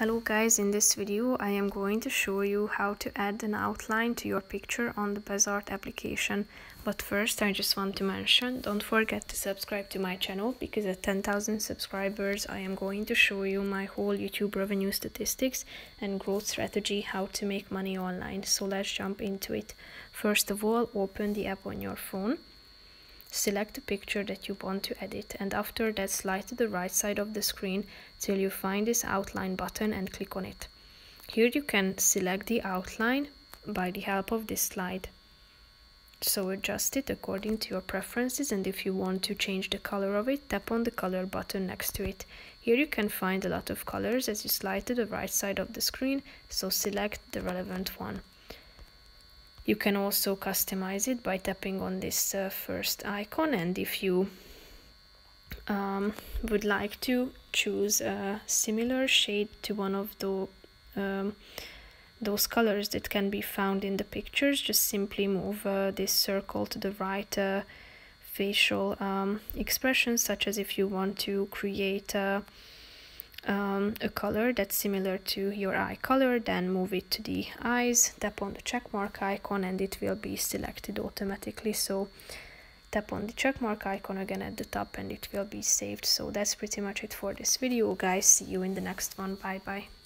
Hello guys, in this video I am going to show you how to add an outline to your picture on the Bazaart application. But first I just want to mention, don't forget to subscribe to my channel because at 10,000 subscribers I am going to show you my whole YouTube revenue statistics and growth strategy how to make money online. So let's jump into it. First of all, open the app on your phone Select the picture that you want to edit and after that slide to the right side of the screen till you find this outline button and click on it. Here you can select the outline by the help of this slide. So adjust it according to your preferences and if you want to change the color of it, tap on the color button next to it. Here you can find a lot of colors as you slide to the right side of the screen, so select the relevant one. You can also customize it by tapping on this uh, first icon and if you um, would like to choose a similar shade to one of the um, those colors that can be found in the pictures just simply move uh, this circle to the right uh, facial um, expressions such as if you want to create a um, a color that's similar to your eye color then move it to the eyes tap on the check mark icon and it will be selected automatically. So tap on the check mark icon again at the top and it will be saved. So that's pretty much it for this video guys. See you in the next one. Bye bye